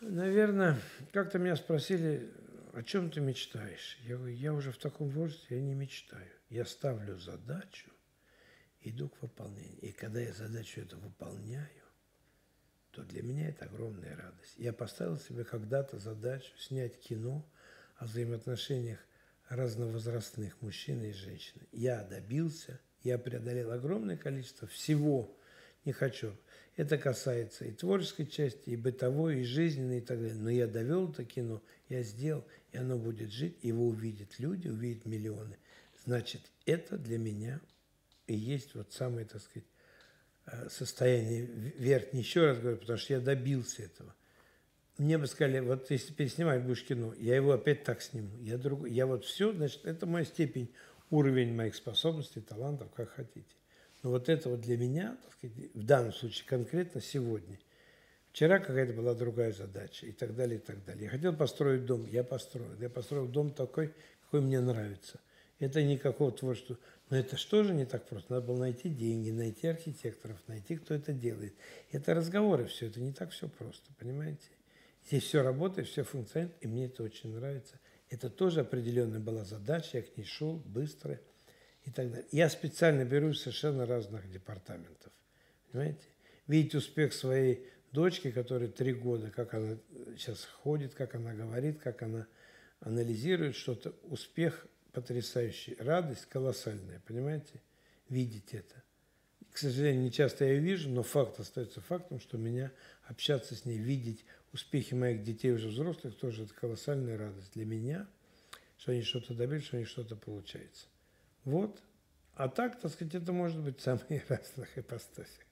Наверное, как-то меня спросили, о чем ты мечтаешь? Я говорю, я уже в таком возрасте, я не мечтаю. Я ставлю задачу, иду к выполнению. И когда я задачу эту выполняю, то для меня это огромная радость. Я поставил себе когда-то задачу снять кино о взаимоотношениях разновозрастных мужчин и женщин. Я добился, я преодолел огромное количество всего, не хочу. Это касается и творческой части, и бытовой, и жизненной, и так далее. Но я довел это кино, я сделал, и оно будет жить, его увидят люди, увидят миллионы. Значит, это для меня и есть вот самое, так сказать, э, состояние верхнее. Еще раз говорю, потому что я добился этого. Мне бы сказали, вот если переснимать будешь кино, я его опять так сниму. Я, друг, я вот все, значит, это моя степень, уровень моих способностей, талантов, как хотите. Но вот это вот для меня, так сказать, в данном случае конкретно сегодня. Вчера какая-то была другая задача и так далее, и так далее. Я хотел построить дом, я построил. Я построил дом такой, какой мне нравится. Это никакого творчества. Но это что же не так просто? Надо было найти деньги, найти архитекторов, найти, кто это делает. Это разговоры все, это не так все просто, понимаете? Здесь все работает, все функционирует, и мне это очень нравится. Это тоже определенная была задача, я к ней шел быстро и так далее. Я специально беру совершенно разных департаментов, понимаете? Видеть успех своей дочки, которая три года, как она сейчас ходит, как она говорит, как она анализирует что-то, успех потрясающий, радость колоссальная, понимаете? Видеть это. К сожалению, не часто я ее вижу, но факт остается фактом, что меня общаться с ней, видеть успехи моих детей уже взрослых тоже это колоссальная радость для меня, что они что-то добились, что у них что-то получается. Вот. А так, так сказать, это может быть в самых разных ипостасях.